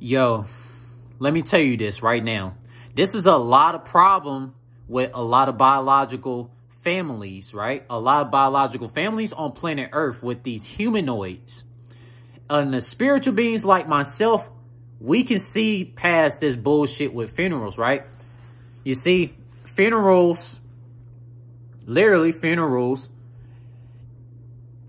Yo, let me tell you this right now. This is a lot of problem with a lot of biological families, right? A lot of biological families on planet Earth with these humanoids. And the spiritual beings like myself, we can see past this bullshit with funerals, right? You see, funerals, literally funerals,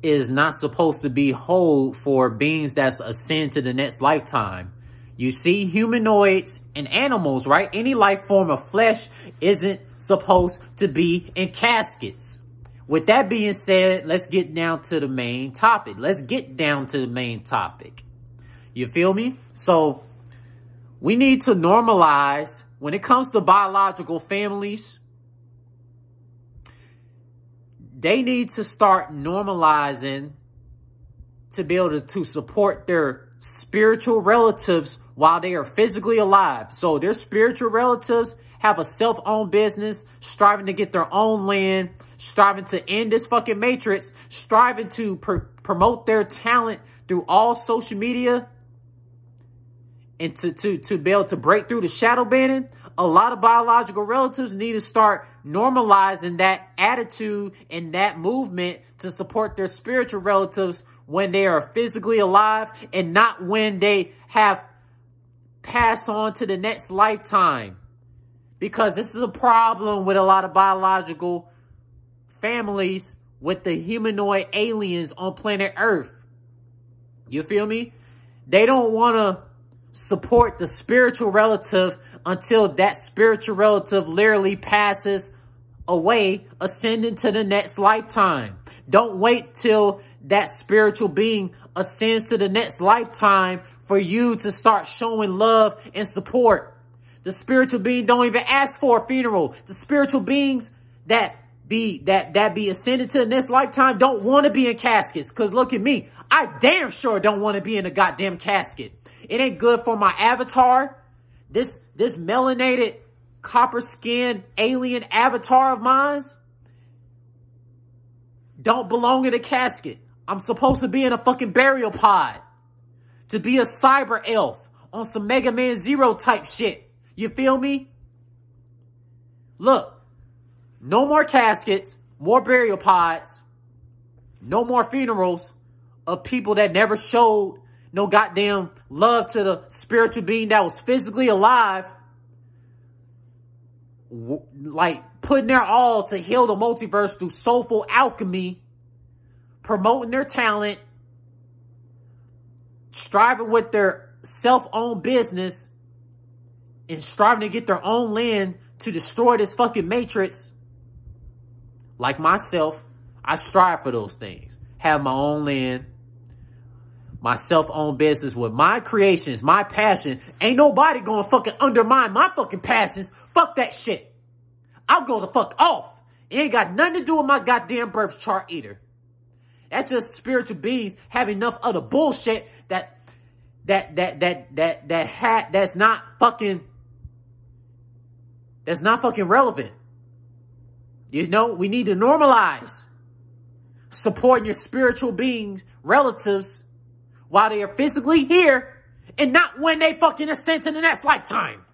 is not supposed to be hold for beings that's ascend to the next lifetime. You see humanoids and animals, right? Any life form of flesh isn't supposed to be in caskets. With that being said, let's get down to the main topic. Let's get down to the main topic. You feel me? So we need to normalize when it comes to biological families. They need to start normalizing to be able to, to support their spiritual relatives while they are physically alive. So their spiritual relatives have a self-owned business, striving to get their own land, striving to end this fucking matrix, striving to pr promote their talent through all social media and to, to, to be able to break through the shadow banning. A lot of biological relatives need to start normalizing that attitude and that movement to support their spiritual relatives when they are physically alive and not when they have passed on to the next lifetime. Because this is a problem with a lot of biological families with the humanoid aliens on planet Earth. You feel me? They don't want to support the spiritual relative until that spiritual relative literally passes away, ascending to the next lifetime. Don't wait till that spiritual being ascends to the next lifetime for you to start showing love and support. The spiritual being don't even ask for a funeral. The spiritual beings that be that that be ascended to the next lifetime don't want to be in caskets. Cause look at me. I damn sure don't want to be in a goddamn casket. It ain't good for my avatar. This this melanated copper skinned alien avatar of mine don't belong in a casket. I'm supposed to be in a fucking burial pod to be a cyber elf on some Mega Man Zero type shit. You feel me? Look, no more caskets, more burial pods, no more funerals of people that never showed no goddamn love to the spiritual being that was physically alive. Like putting their all to heal the multiverse through soulful alchemy, promoting their talent, striving with their self-owned business and striving to get their own land to destroy this fucking matrix, like myself, I strive for those things. Have my own land, my self-owned business with my creations, my passion. Ain't nobody gonna fucking undermine my fucking passions. Fuck that shit. I'll go the fuck off. It ain't got nothing to do with my goddamn birth chart either. That's just spiritual beings have enough of the bullshit that that that that that that hat that's not fucking that's not fucking relevant. You know, we need to normalize supporting your spiritual beings, relatives, while they are physically here and not when they fucking ascend to the next lifetime.